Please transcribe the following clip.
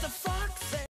the fuck?